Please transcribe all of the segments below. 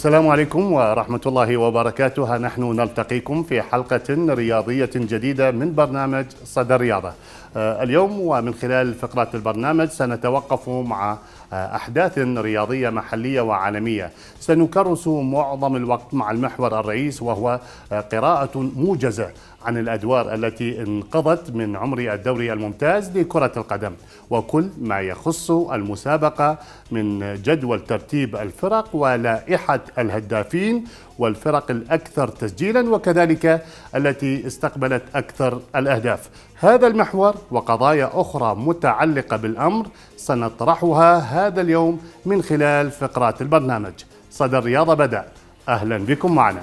السلام عليكم ورحمة الله وبركاته. نحن نلتقيكم في حلقة رياضية جديدة من برنامج صدى الرياضة آه، اليوم ومن خلال فقرات البرنامج سنتوقف مع آه، أحداث رياضية محلية وعالمية. سنكرس معظم الوقت مع المحور الرئيس وهو آه، قراءة موجزة. عن الأدوار التي انقضت من عمر الدوري الممتاز لكرة القدم وكل ما يخص المسابقة من جدول ترتيب الفرق ولائحة الهدافين والفرق الأكثر تسجيلا وكذلك التي استقبلت أكثر الأهداف. هذا المحور وقضايا أخرى متعلقة بالأمر سنطرحها هذا اليوم من خلال فقرات البرنامج. صدى الرياضة بدأ. أهلا بكم معنا.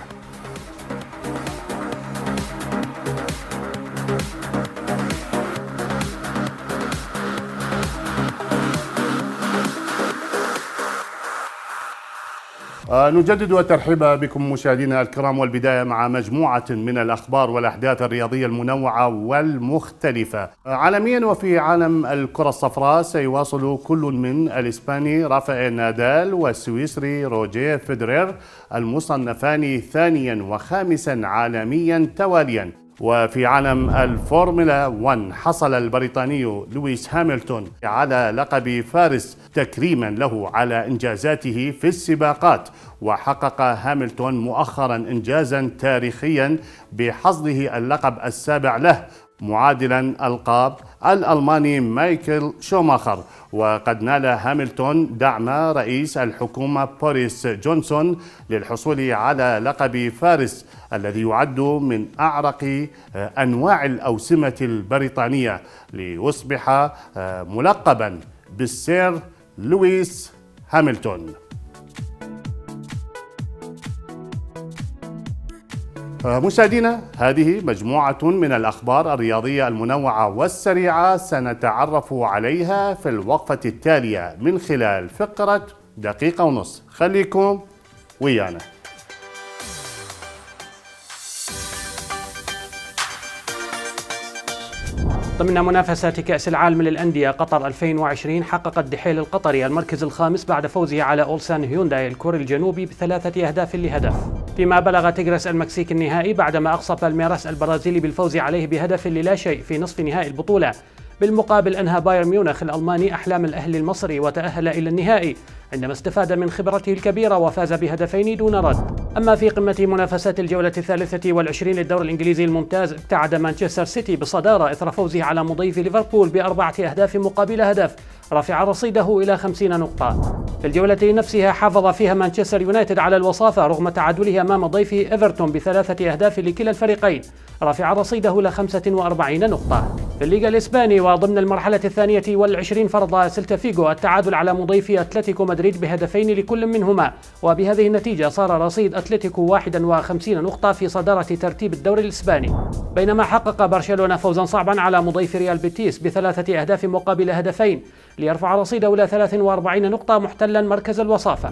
نجدد الترحيب بكم مشاهدينا الكرام والبداية مع مجموعة من الأخبار والأحداث الرياضية المنوعة والمختلفة. آه، عالميا وفي عالم الكرة الصفراء سيواصل كل من الإسباني رافائيل نادال والسويسري روجيه فيدرير المصنفان ثانيا وخامسا عالميا تواليا وفي عالم الفورمولا 1 حصل البريطاني لويس هامilton على لقب فارس تكريما له على إنجازاته في السباقات وحقق هامilton مؤخرا انجازا تاريخيا بحصده اللقب السابع له معادلا ألقاب الألماني مايكل شوماخر. وقد نال هاملتون دعم رئيس الحكومة بوريس جونسون للحصول على لقب فارس الذي يعد من أعرق أنواع الأوسمة البريطانية ليصبح ملقبا بالسير لويس هاملتون. مشاهدينا هذه مجموعة من الأخبار الرياضية المنوعة والسريعة سنتعرف عليها في الوقفة التالية من خلال فقرة دقيقة ونص. خليكم ويانا. ضمن منافسات كأس العالم للأندية قطر 2020 حقق الدحيل القطري المركز الخامس بعد فوزه على أولسان هيونداي الكوري الجنوبي بثلاثة أهداف لهدف. فيما بلغ تيغرس المكسيك النهائي بعدما أقصى بالميراس البرازيلي بالفوز عليه بهدف للا شيء في نصف نهائي البطولة. بالمقابل أنهى بايرن ميونخ الألماني أحلام الأهلي المصري وتأهل إلى النهائي عندما استفاد من خبرته الكبيرة وفاز بهدفين دون رد. أما في قمة منافسات الجولة الثالثة والعشرين للدور الإنجليزي الممتاز ابتعد مانشستر سيتي بصدارة إثر فوزه على مضيفه ليفربول بأربعة أهداف مقابل هدف. رفع رصيده إلى خمسين نقطة. في الجولة نفسها حافظ فيها مانشستر يونايتد على الوصافة رغم تعادله أمام ضيفه إيفرتون بثلاثة أهداف لكلا الفريقين. رفع رصيده إلى 45 نقطة. في الليغا الإسباني وضمن المرحلة الثانية والعشرين فرض سيلتا فيغو التعادل على مضيفه أتلتيكو مدريد بهدفين لكل منهما. وبهذه النتيجة صار رصيد أتلتيكو 51 نقطة في صدارة ترتيب الدوري الإسباني. بينما حقق برشلونة فوزا صعبا على مضيفه ريال بيتيس بثلاثة أهداف مقابل هدفين. ليرفع رصيده إلى 43 نقطة محتلا مركز الوصافة.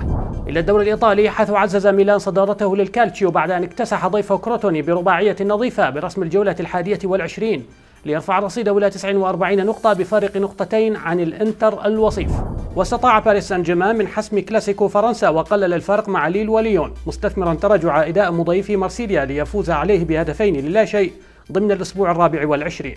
إلى الدوري الإيطالي حيث عزز ميلان صدارته للكالتشيو بعد أن اكتسح ضيفه كروتوني برباعية نظيفة برسم الجولة الحادية والعشرين. ليرفع رصيده إلى 49 نقطة بفارق نقطتين عن الإنتر الوصيف. واستطاع باريس سان جيرمان من حسم كلاسيكو فرنسا وقلل الفرق مع ليل وليون. مستثمرا تراجع أداء مضيفه مارسيليا ليفوز عليه بهدفين للا شيء ضمن الأسبوع الرابع والعشرين.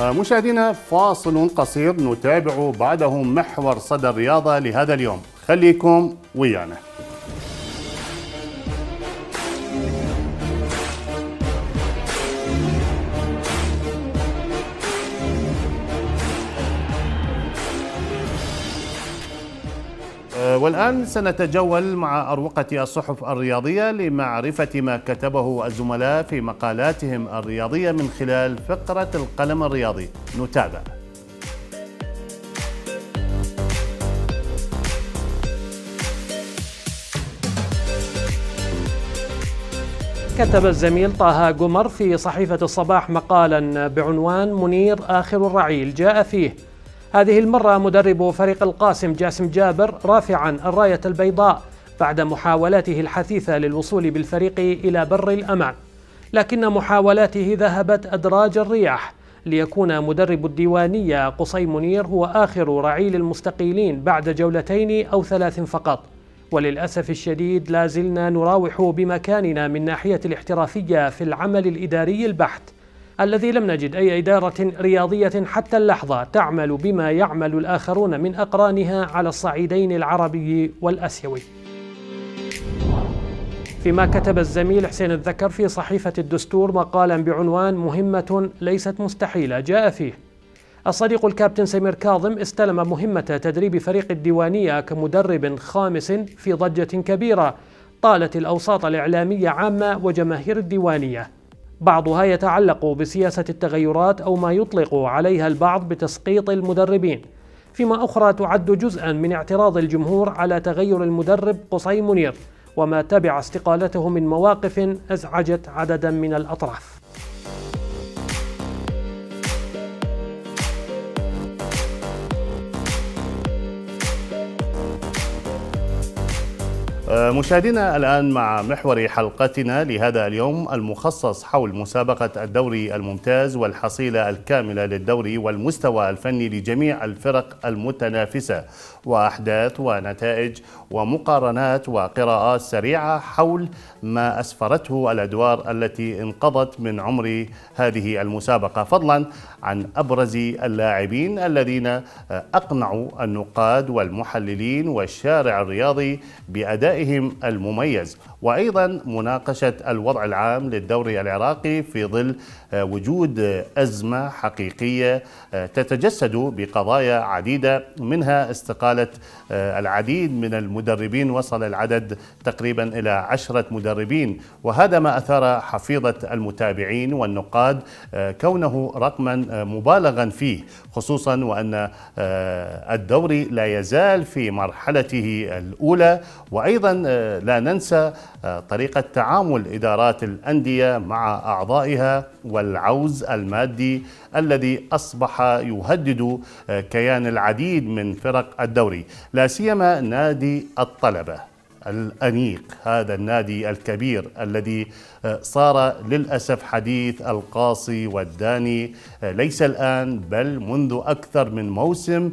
مشاهدينا فاصل قصير نتابع بعده محور صدى الرياضة لهذا اليوم. خليكم ويانا. والآن سنتجول مع أروقة الصحف الرياضية لمعرفة ما كتبه الزملاء في مقالاتهم الرياضية من خلال فقرة القلم الرياضي. نتابع. كتب الزميل طه قمر في صحيفة الصباح مقالا بعنوان منير آخر الرعيل جاء فيه. هذه المرة مدرب فريق القاسم جاسم جابر رافعا الراية البيضاء بعد محاولاته الحثيثة للوصول بالفريق إلى بر الأمان. لكن محاولاته ذهبت أدراج الرياح ليكون مدرب الديوانية قصي منير هو آخر رعيل المستقيلين بعد جولتين أو ثلاث فقط. وللأسف الشديد لا زلنا نراوح بمكاننا من ناحية الاحترافية في العمل الإداري البحت. الذي لم نجد أي إدارة رياضية حتى اللحظة تعمل بما يعمل الآخرون من أقرانها على الصعيدين العربي والأسيوي. فيما كتب الزميل حسين الذكر في صحيفة الدستور مقالا بعنوان مهمة ليست مستحيلة جاء فيه الصديق الكابتن سمير كاظم استلم مهمة تدريب فريق الديوانية كمدرب خامس في ضجة كبيرة طالت الأوساط الإعلامية عامة وجماهير الديوانية. بعضها يتعلق بسياسة التغيرات أو ما يطلق عليها البعض بتسقيط المدربين. فيما أخرى تعد جزءا من اعتراض الجمهور على تغير المدرب قصي منير وما تبع استقالته من مواقف أزعجت عددا من الأطراف. مشاهدينا الآن مع محور حلقتنا لهذا اليوم المخصص حول مسابقة الدوري الممتاز والحصيلة الكاملة للدوري والمستوى الفني لجميع الفرق المتنافسة وأحداث ونتائج ومقارنات وقراءات سريعة حول ما أسفرته الأدوار التي انقضت من عمر هذه المسابقة. فضلا عن أبرز اللاعبين الذين أقنعوا النقاد والمحللين والشارع الرياضي بأدائهم المميز. وأيضا مناقشة الوضع العام للدوري العراقي في ظل وجود أزمة حقيقية تتجسد بقضايا عديدة منها استقالة العديد من المدربين وصل العدد تقريبا إلى عشرة مدربين. وهذا ما أثار حفيظة المتابعين والنقاد كونه رقما مبالغا فيه خصوصا وأن الدوري لا يزال في مرحلته الأولى. وأيضا لا ننسى طريقة تعامل إدارات الأندية مع أعضائها والعوز المادي الذي أصبح يهدد كيان العديد من فرق الدوري. لا سيما نادي الطلبة الأنيق هذا النادي الكبير الذي صار للأسف حديث القاصي والداني ليس الآن بل منذ أكثر من موسم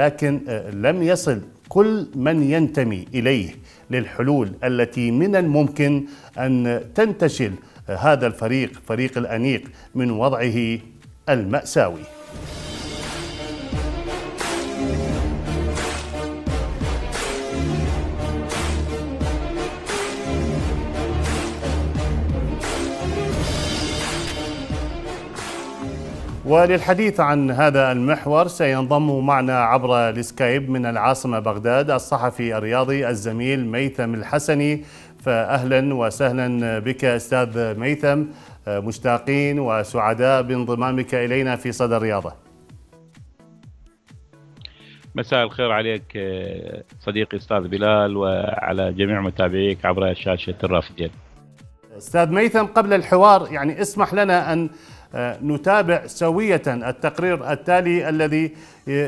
لكن لم يصل كل من ينتمي إليه للحلول التي من الممكن أن تنتشل. هذا الفريق فريق الأنيق من وضعه المأساوي. وللحديث عن هذا المحور سينضم معنا عبر السكايب من العاصمة بغداد الصحفي الرياضي الزميل ميثم الحسني. فأهلا وسهلا بك أستاذ ميثم مشتاقين وسعداء بانضمامك إلينا في صدى الرياضة مساء الخير عليك صديقي أستاذ بلال وعلى جميع متابعيك عبر شاشة الرافدين أستاذ ميثم قبل الحوار يعني اسمح لنا أن نتابع سوية التقرير التالي الذي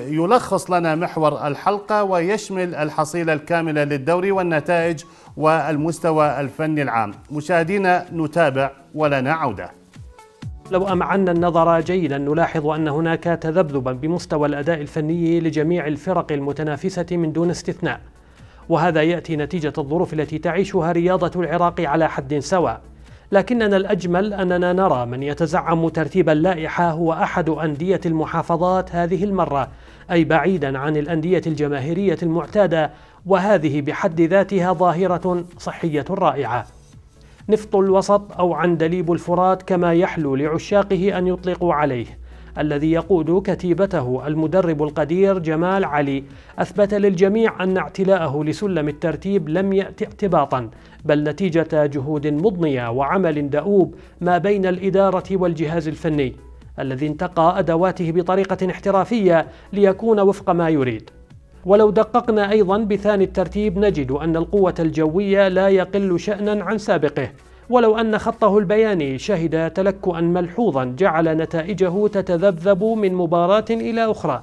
يلخص لنا محور الحلقة ويشمل الحصيلة الكاملة للدوري والنتائج والمستوى الفني العام. مشاهدينا نتابع ولنا عودة لو أمعنا النظر جيدا نلاحظ أن هناك تذبذبا بمستوى الأداء الفني لجميع الفرق المتنافسة من دون استثناء. وهذا يأتي نتيجة الظروف التي تعيشها رياضة العراق على حد سواء. لكننا الأجمل أننا نرى من يتزعم ترتيب اللائحة هو أحد أندية المحافظات هذه المرة أي بعيدا عن الأندية الجماهيرية المعتادة وهذه بحد ذاتها ظاهرة صحية رائعة. نفط الوسط أو عندليب الفرات كما يحلو لعشاقه أن يطلقوا عليه. الذي يقود كتيبته المدرب القدير جمال علي. أثبت للجميع أن اعتلاءه لسلم الترتيب لم يأتي اعتباطا بل نتيجة جهود مضنية وعمل دؤوب ما بين الإدارة والجهاز الفني الذي انتقى أدواته بطريقة احترافية ليكون وفق ما يريد. ولو دققنا أيضا بثاني الترتيب نجد أن القوة الجوية لا يقل شأنا عن سابقه. ولو أن خطه البياني شهد تلكؤا ملحوظا جعل نتائجه تتذبذب من مباراة إلى أخرى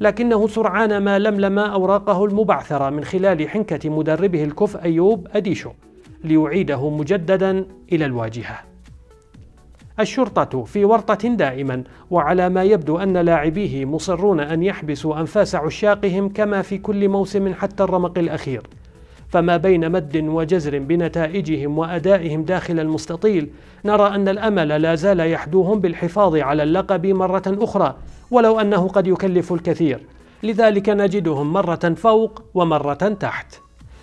لكنه سرعان ما لملم أوراقه المبعثرة من خلال حنكة مدربه الكف أيوب أديشو ليعيده مجددا إلى الواجهة. الشرطة في ورطة دائما وعلى ما يبدو أن لاعبيه مصرون أن يحبسوا أنفاس عشاقهم كما في كل موسم حتى الرمق الأخير. فما بين مد وجزر بنتائجهم وأدائهم داخل المستطيل نرى أن الأمل لا زال يحدوهم بالحفاظ على اللقب مرة أخرى ولو أنه قد يكلف الكثير. لذلك نجدهم مرة فوق ومرة تحت.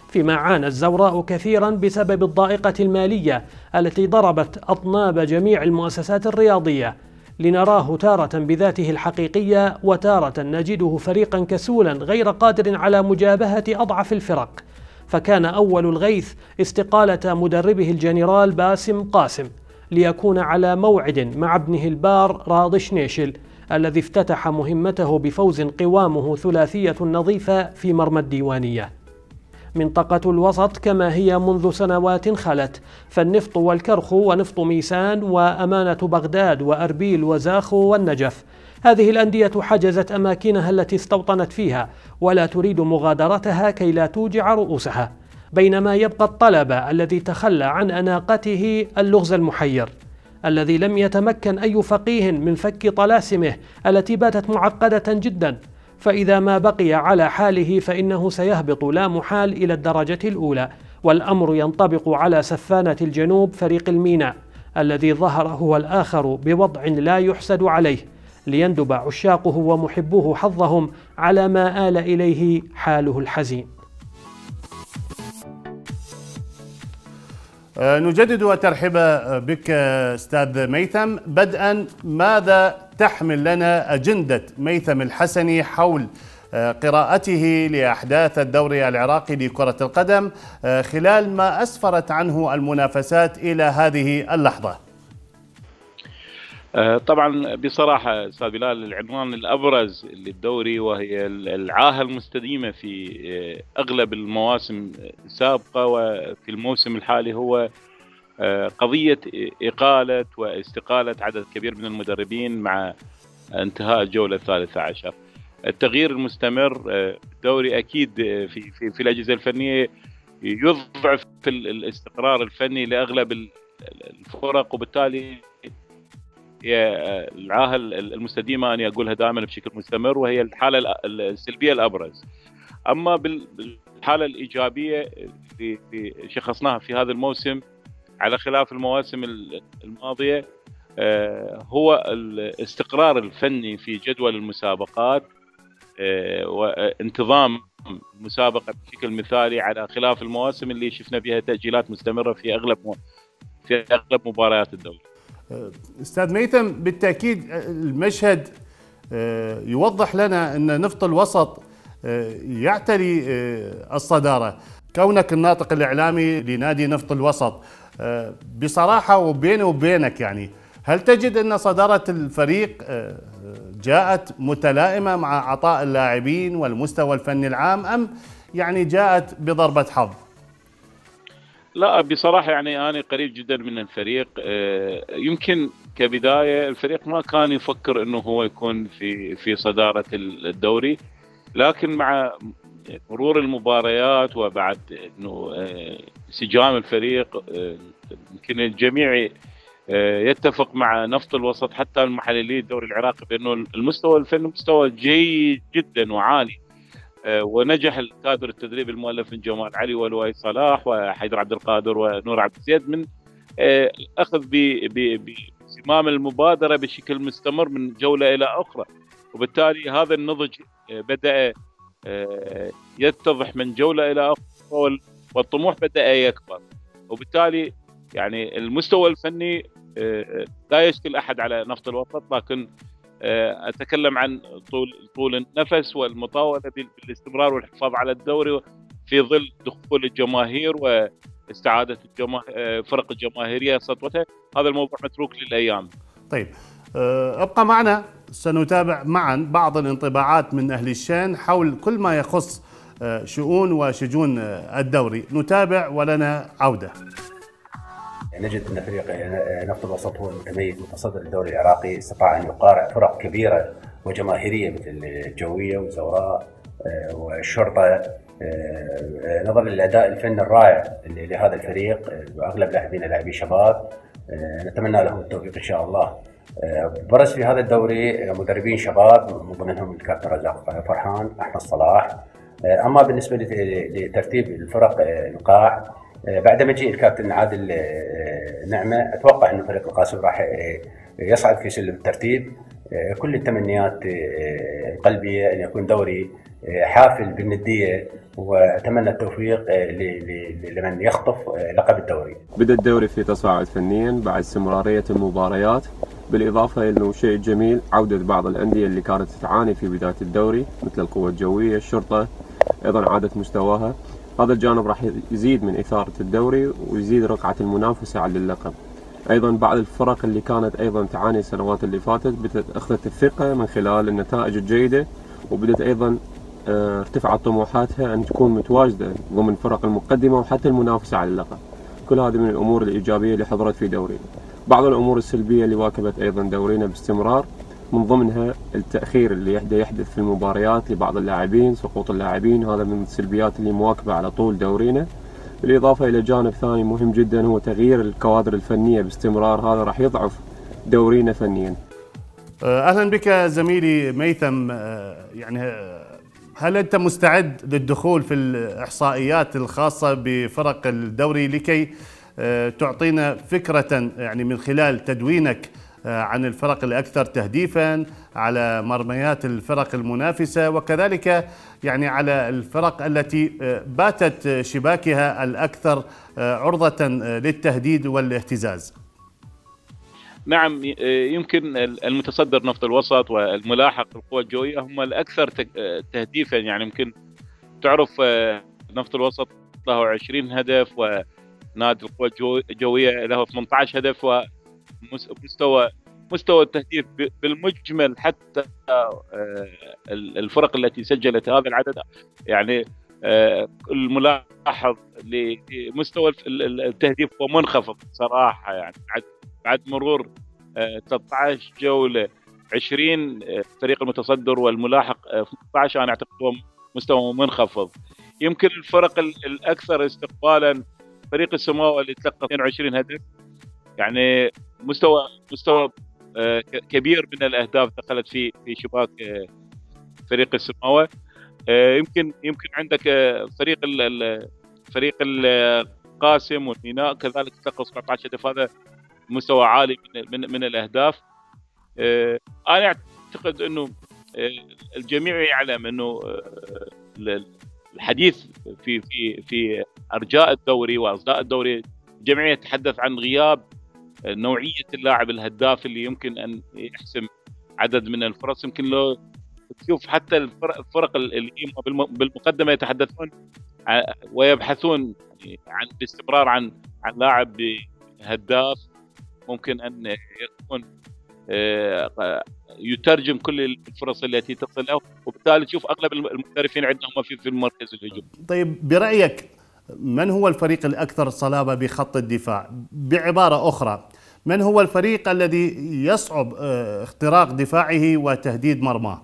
فيما عانى الزوراء كثيرا بسبب الضائقة المالية التي ضربت أطناب جميع المؤسسات الرياضية. لنراه تارة بذاته الحقيقية وتارة نجده فريقا كسولا غير قادر على مجابهة أضعف الفرق. فكان أول الغيث استقالة مدربه الجنرال باسم قاسم ليكون على موعد مع ابنه البار راضي شنيشل الذي افتتح مهمته بفوز قوامه ثلاثية نظيفة في مرمى الديوانية. منطقة الوسط كما هي منذ سنوات خلت فالنفط والكرخ ونفط ميسان وأمانة بغداد وأربيل وزاخو والنجف هذه الأندية حجزت أماكنها التي استوطنت فيها ولا تريد مغادرتها كي لا توجع رؤوسها. بينما يبقى الطلب الذي تخلى عن أناقته اللغز المحير الذي لم يتمكن أي فقيه من فك طلاسمه التي باتت معقدة جدا. فإذا ما بقي على حاله فإنه سيهبط لا محال إلى الدرجة الأولى والأمر ينطبق على سفانة الجنوب فريق الميناء الذي ظهر هو الآخر بوضع لا يحسد عليه. ليندب عشاقه ومحبوه حظهم على ما آل إليه حاله الحزين. آه، نجدد الترحيب بك أستاذ ميثم. بدءا ماذا تحمل لنا أجندة ميثم الحسني حول آه، قراءته لأحداث الدوري العراقي لكرة القدم آه، خلال ما أسفرت عنه المنافسات إلى هذه اللحظة؟ طبعا بصراحة أستاذ بلال العنوان الأبرز للدوري وهي العاهة المستديمة في آه، أغلب المواسم السابقة وفي الموسم الحالي هو آه، قضية إقالة واستقالة عدد كبير من المدربين مع انتهاء الجولة الثالثة عشر. التغيير المستمر الدوري أكيد في في, في الأجهزة الفنية يضعف الاستقرار الفني لأغلب الفرق وبالتالي العاهة المستديمة اني اقولها دائما بشكل مستمر وهي الحالة السلبية الأبرز. أما بالحالة الإيجابية اللي شخصناها في هذا الموسم على خلاف المواسم الماضية آه، هو الاستقرار الفني في جدول المسابقات آه، وانتظام المسابقة بشكل مثالي على خلاف المواسم اللي شفنا فيها تأجيلات مستمرة في أغلب في أغلب مباريات الدوري. أستاذ ميثم بالتأكيد المشهد آه، يوضح لنا أن نفط الوسط آه، يعتري آه، الصدارة كونك الناطق الإعلامي لنادي نفط الوسط بصراحة وبيني وبينك يعني هل تجد أن صدارة الفريق جاءت متلائمة مع عطاء اللاعبين والمستوى الفني العام أم يعني جاءت بضربة حظ؟ لا بصراحة يعني أنا قريب جدا من الفريق. آه، يمكن كبداية الفريق ما كان يفكر إنه هو يكون في في صدارة الدوري لكن مع مرور المباريات وبعد إنه آه، انسجام الفريق آه، يمكن الجميع يتفق مع نفط الوسط حتى المحللين الدوري العراقي بأنه المستوى الفني مستوى جيد جدا وعالي. آه، ونجح الكادر التدريب المؤلف من جمال علي ولواي صلاح وحيدر عبد القادر ونور عبد الزيد من الأخذ آه، بزمام المبادرة بشكل مستمر من جولة إلى أخرى. وبالتالي هذا النضج آه، بدأ يتضح من جولة إلى أخرى والطموح بدأ يكبر. وبالتالي يعني المستوى الفني لا يشكل أحد على نفط الوسط لكن آه، أتكلم عن طول طول النفس والمطاولة بالاستمرار والحفاظ على الدوري في ظل دخول الجماهير واستعادة الجماهير آه، فرق الجماهيرية سطوتها هذا الموضوع متروك للأيام. طيب آه، ابقى معنا سنتابع معا بعض الانطباعات من أهل الشان حول كل ما يخص شؤون وشجون الدوري نتابع ولنا عودة. نجد أن فريق نفط الوسط هو المتميز متصدر الدوري العراقي استطاع أن يقارع فرق كبيرة وجماهيرية مثل الجوية وزوراء آه، والشرطه آه، نظرا للأداء الفني الرائع لهذا الفريق وأغلب لاعبين لاعبي شباب نتمنى لهم التوفيق إن شاء الله. برز في هذا الدوري مدربين شباب من ضمنهم الكابتن رزاق فرحان أحمد صلاح. أما بالنسبة لترتيب الفرق القاع بعد مجيء الكابتن عادل نعمة أتوقع إنه فريق القاسم راح يصعد في سلم الترتيب كل التمنيات القلبيه إن يكون دوري حافل بالندية وأتمنى التوفيق لمن يخطف لقب الدوري. بدأ الدوري في تصاعد فنيا بعد استمرارية المباريات بالإضافة إنه شيء جميل عودة بعض الأندية اللي كانت تعاني في بداية الدوري مثل القوة الجوية، الشرطة أيضا عادت مستواها. هذا الجانب راح يزيد من إثارة الدوري ويزيد رقعه المنافسة على اللقب. أيضا بعض الفرق اللي كانت أيضا تعاني السنوات اللي فاتت بدات أخذت الثقة من خلال النتائج الجيدة وبدت أيضا ارتفعت طموحاتها أن تكون متواجدة ضمن الفرق المقدمة وحتى المنافسة على اللقب. كل هذه من الأمور الإيجابية اللي حضرت في دورينا. بعض الأمور السلبية اللي واكبت أيضا دورينا باستمرار من ضمنها التأخير اللي يحدث في المباريات لبعض اللاعبين، سقوط اللاعبين، هذا من السلبيات اللي مواكبة على طول دورينا. بالإضافة إلى جانب ثاني مهم جدا هو تغيير الكوادر الفنية. باستمرار هذا راح يضعف دورينا فنيا. أهلا بك زميلي ميثم. يعني هل أنت مستعد للدخول في الإحصائيات الخاصة بفرق الدوري لكي تعطينا فكرة يعني من خلال تدوينك عن الفرق الأكثر تهديفا على مرميات الفرق المنافسة وكذلك يعني على الفرق التي باتت شباكها الأكثر عرضة للتهديد والاهتزاز. نعم يمكن المتصدر نفط الوسط والملاحق القوى الجوية هم الأكثر تهديفا. يعني يمكن تعرف نفط الوسط له 20 هدف ونادي القوى الجوية له 18 هدف ومستوى مستوى التهديف بالمجمل حتى الفرق التي سجلت هذا العدد. يعني الملاحظ لمستوى التهديف هو منخفض صراحة يعني بعد بعد مرور 13 جولة 20 فريق المتصدر والملاحق 15 أنا أعتقد هو مستوى منخفض. يمكن الفرق الأكثر استقبالا فريق السماوة اللي تلقى 22 هدف. يعني مستوى مستوى كبير من الأهداف دخلت في في شباك فريق السماوة. يمكن يمكن عندك فريق فريق القاسم والميناء كذلك تلقى 17 هدف. هذا مستوى عالي من من, من الأهداف. أنا أعتقد إنه الجميع يعلم إنه الحديث في في في أرجاء الدوري وأصداء الدوري الجميع يتحدث عن غياب نوعية اللاعب الهداف اللي يمكن أن يحسم عدد من الفرص يمكن لو تشوف حتى الفرق اللي بالمقدمة يتحدثون ويبحثون عن باستمرار عن عن لاعب هداف ممكن أن يكون يترجم كل الفرص التي تصل له وبالتالي تشوف أغلب المحترفين عندهم في في المركز الهجومي. طيب برأيك من هو الفريق الأكثر صلابة بخط الدفاع؟ بعبارة أخرى من هو الفريق الذي يصعب اختراق دفاعه وتهديد مرماه؟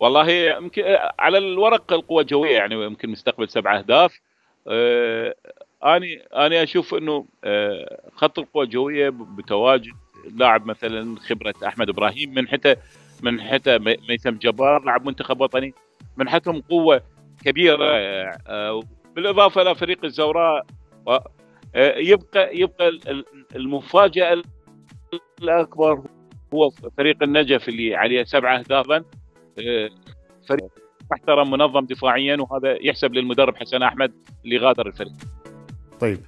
والله يمكن على الورق القوة الجوية يعني يمكن مستقبل سبع أهداف آني آني أشوف إنه خط القوة الجوية بتواجد لاعب مثلا خبرة أحمد إبراهيم من حتى من حتى ميثم جبار لاعب منتخب وطني من حتهم قوة كبيرة بالاضافة إلى فريق الزوراء يبقى يبقى المفاجأة الأكبر هو فريق النجف اللي عليه سبعة اهدافا فريق محترم منظم دفاعيا وهذا يحسب للمدرب حسن أحمد اللي غادر الفريق. طيب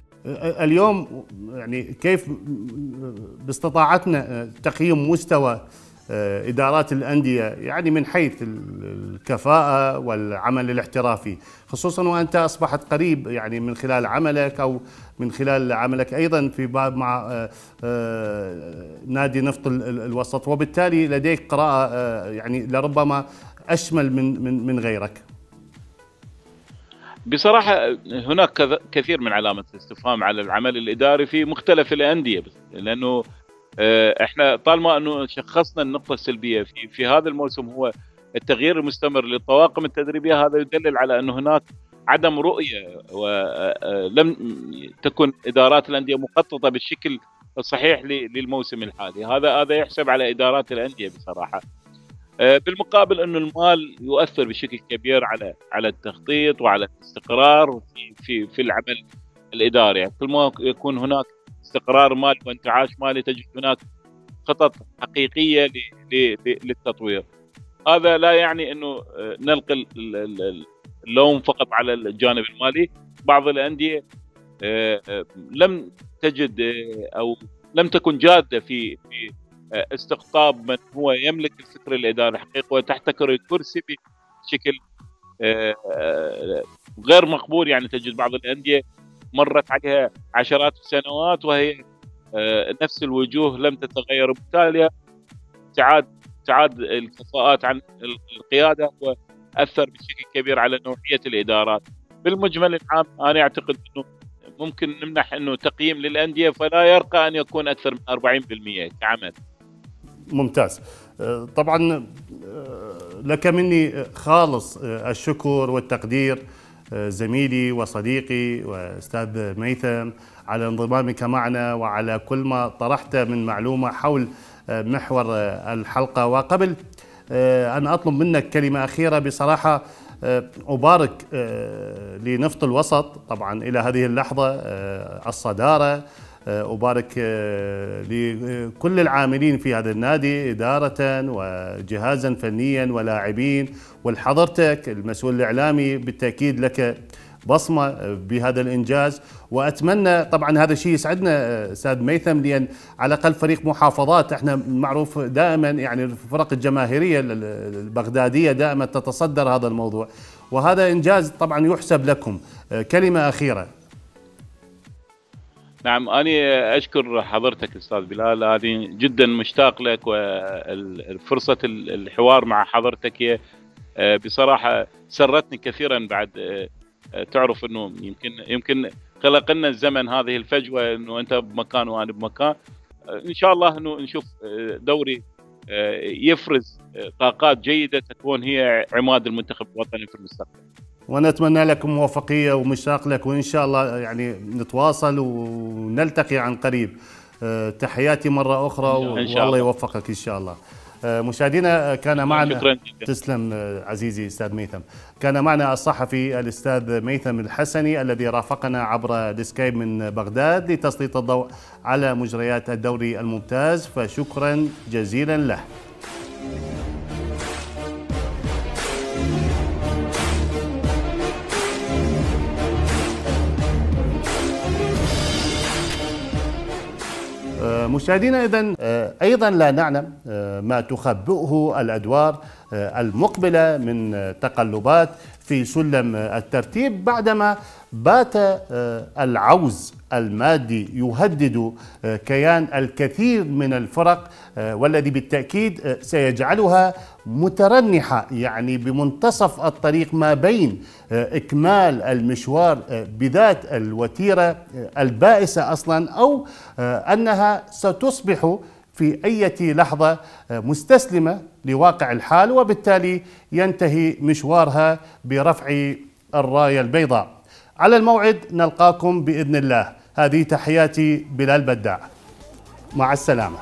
اليوم يعني كيف باستطاعتنا تقييم مستوى إدارات الأندية يعني من حيث الكفاءة والعمل الاحترافي. خصوصا وأنت أصبحت قريب يعني من خلال عملك أو من خلال عملك أيضا في باب مع نادي نفط الوسط. وبالتالي لديك قراءة يعني لربما أشمل من من من غيرك. بصراحة هناك كثير من علامة الاستفهام على العمل الإداري في مختلف الأندية لأنه إحنا طالما انه شخصنا النقطة السلبية في في هذا الموسم هو التغيير المستمر للطواقم التدريبية هذا يدلل على أنه هناك عدم رؤية ولم تكن إدارات الأندية مخططة بالشكل الصحيح للموسم الحالي. هذا هذا يحسب على إدارات الأندية بصراحة. آه، بالمقابل أنه المال يؤثر بشكل كبير على على التخطيط وعلى الاستقرار في في في العمل الإداري. يعني كل ما يكون هناك استقرار مالي وانتعاش مالي تجد هناك خطط حقيقية للتطوير. هذا لا يعني إنه آه، نلقي اللوم فقط على الجانب المالي. بعض الأندية آه، لم تجد أو لم تكن جادة في في استقطاب من هو يملك الفكر الإداري حقيقه وتحتكر الكرسي بشكل آه، آه، غير مقبول. يعني تجد بعض الأندية مرت عليها عشرات السنوات وهي آه، نفس الوجوه لم تتغير. وبالتالي تعاد تعاد الكفاءات عن القيادة وأثر بشكل كبير على نوعية الإدارات. بالمجمل العام أنا أعتقد إنه ممكن نمنح إنه تقييم للأندية فلا يرقى أن يكون أكثر من 40% كعمل. ممتاز. آه، طبعا آه، لك مني خالص الشكر والتقدير. زميلي وصديقي وأستاذ ميثم على انضمامك معنا وعلى كل ما طرحته من معلومة حول محور الحلقة. وقبل أن أطلب منك كلمة أخيرة بصراحة أبارك لنفط الوسط طبعا إلى هذه اللحظة الصدارة آه، أبارك آه، لكل العاملين في هذا النادي إدارة وجهازا فنيا ولاعبين. ولحضرتك المسؤول الإعلامي بالتأكيد لك بصمة بهذا الإنجاز. وأتمنى طبعا هذا الشيء يسعدنا آه، أستاذ ميثم لأن على الأقل فريق محافظات إحنا معروف دائما يعني الفرق الجماهيرية البغدادية دائما تتصدر هذا الموضوع. وهذا إنجاز طبعا يحسب لكم. كلمة أخيرة. نعم أنا أشكر حضرتك أستاذ بلال. أنا جدا مشتاق لك وفرصة الحوار مع حضرتك آه، بصراحة سرتني كثيرا بعد آه، آه، تعرف أنه يمكن يمكن خلق لنا الزمن هذه الفجوة أنه أنت بمكان وأنا بمكان. إن شاء الله أنه نشوف دوري يفرز طاقات جيدة تكون هي عماد المنتخب الوطني في المستقبل. ونتمنى لكم موفقية ومشتاق لك وإن شاء الله يعني نتواصل ونلتقي عن قريب. آه، تحياتي مرة أخرى والله يوفقك إن شاء الله. آه، مشاهدينا كان معنا شكرا تسلم آه، عزيزي أستاذ ميثم. كان معنا الصحفي الأستاذ ميثم الحسني الذي رافقنا عبر ديسكايب من بغداد لتسليط الضوء على مجريات الدوري الممتاز فشكرا جزيلا له. مشاهدينا اذا آه، أيضا لا نعلم آه، ما تخبئه الأدوار آه، المقبلة من تقلبات في سلم الترتيب بعدما بات العوز المادي يهدد كيان الكثير من الفرق والذي بالتأكيد سيجعلها مترنحة يعني بمنتصف الطريق ما بين إكمال المشوار بذات الوتيرة البائسة أصلا أو أنها ستصبح في أي لحظة مستسلمة لواقع الحال وبالتالي ينتهي مشوارها برفع الراية البيضاء. على الموعد نلقاكم بإذن الله. هذه تحياتي بلال بداع. مع السلامة.